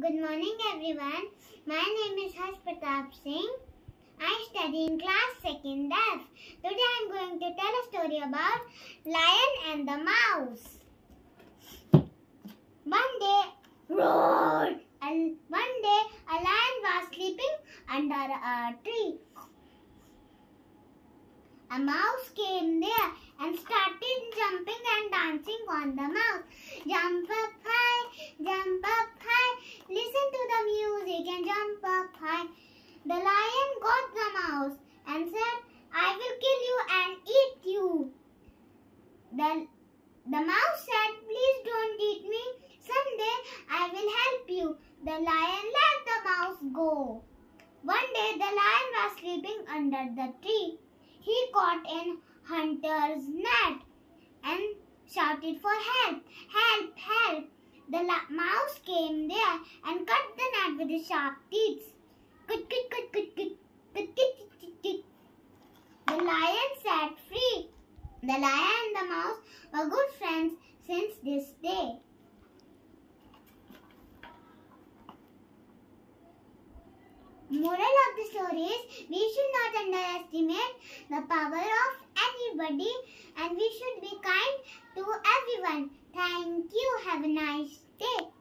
Good morning, everyone. My name is Harsh Pratap Singh. I study in class 2nd F. Today I am going to tell a story about Lion and the Mouse. One day, one day, a lion was sleeping under a tree. A mouse came there and started jumping and dancing on the mouse. Jump up high, jump up high, listen to the music and jump The lion got the mouse and said, I will kill you and eat you. The, the mouse said, please don't eat me. Someday I will help you. The lion let the mouse go. One day the lion was sleeping under the tree. He caught in hunter's net and shouted for help, help, help. The mouse came there and cut the net with his sharp teeth. The lion and the mouse were good friends since this day. Moral of the story is we should not underestimate the power of anybody and we should be kind to everyone. Thank you. Have a nice day.